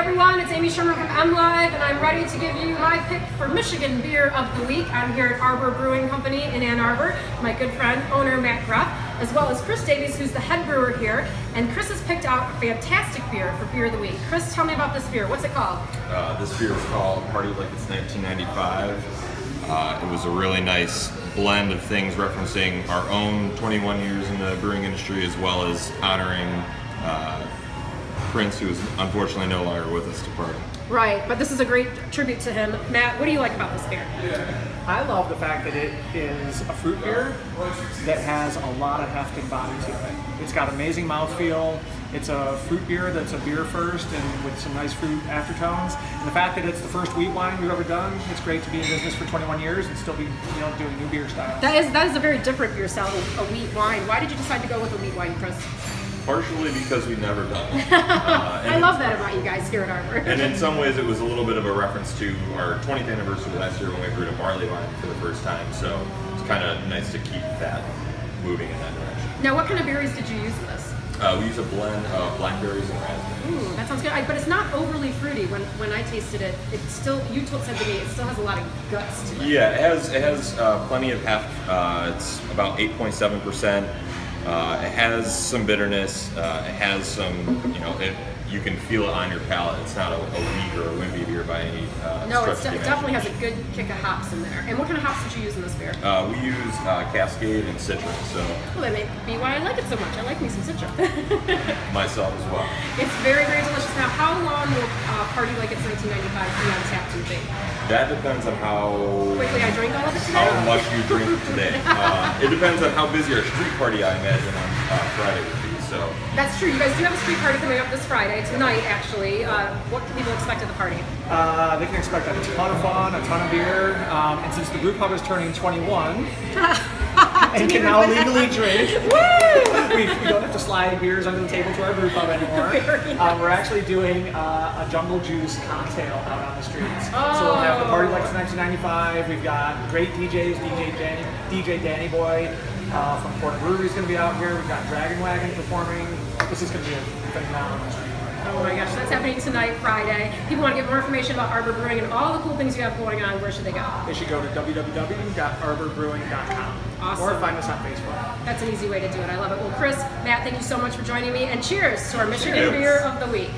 everyone? It's Amy Sherman from M Live, and I'm ready to give you my pick for Michigan Beer of the Week. I'm here at Arbor Brewing Company in Ann Arbor. My good friend, owner Matt Greff, as well as Chris Davies, who's the head brewer here. And Chris has picked out a fantastic beer for Beer of the Week. Chris, tell me about this beer. What's it called? Uh, this beer is called Party Like It's 1995. Uh, it was a really nice blend of things referencing our own 21 years in the brewing industry as well as honoring uh, Prince, who is unfortunately no longer with us to party. Right, but this is a great tribute to him. Matt, what do you like about this beer? I love the fact that it is a fruit beer that has a lot of heft and body to it. It's got amazing mouthfeel. It's a fruit beer that's a beer first and with some nice fruit aftertones. And the fact that it's the first wheat wine we've ever done, it's great to be in business for 21 years and still be, you know, doing new beer styles. That is that is a very different beer style, a wheat wine. Why did you decide to go with a wheat wine, Chris? Partially because we've never done it. Uh, I love that about you guys here at Arbor. And in some ways, it was a little bit of a reference to our 20th anniversary last year when we brewed a barley wine for the first time. So it's kind of nice to keep that moving in that direction. now, what kind of berries did you use in this? Uh, we use a blend of blackberries and raspberries. Ooh, that sounds good. I, but it's not overly fruity. When when I tasted it, it still you told said to me it still has a lot of guts to it. Yeah, it has it has uh, plenty of heft. Uh, it's about 8.7 percent. Uh, it has some bitterness. Uh, it has some, you know, it, you can feel it on your palate. It's not a, a weak or a wimpy beer by any uh, No, stretch of the it definitely has a good kick of hops in there. And what kind of hops did you use in this beer? Uh, we use uh, Cascade and Citra, so Well, that may be why I like it so much. I like me some citra. myself as well. it's very, very delicious. Now, how long will uh, Party Like It's 1995 be on tap, do you think? That depends on how Quickly, I drink all of it today. How much you drink today. Uh, it depends on how busy our street party, I imagine, on uh, Friday would be. So That's true. You guys do have a street party coming up this Friday, tonight actually. Uh, what can people expect at the party? Uh, they can expect a ton of fun, a ton of beer, um, and since the brew pub is turning 21 and can now legally drink, we, we don't have to slide beers under the table to our brew pub anymore. Um, we're actually doing uh, a jungle juice cocktail out on the streets. So we'll have the party like it's 1995. We've got great DJs, DJ Danny, DJ Danny Boy uh, from Port Brewery is going to be out here. We've got Dragon Wagon performing. This is going to be a phenomenal street. Oh my gosh, that's happening tonight, Friday. People want to get more information about Arbor Brewing and all the cool things you have going on. Where should they go? They should go to www.arborbrewing.com Awesome. or find us on Facebook. That's an easy way to do it. I love it. Well, Chris, Matt, thank you so much for joining me, and cheers to our Michigan Cheers. Beer of the Week.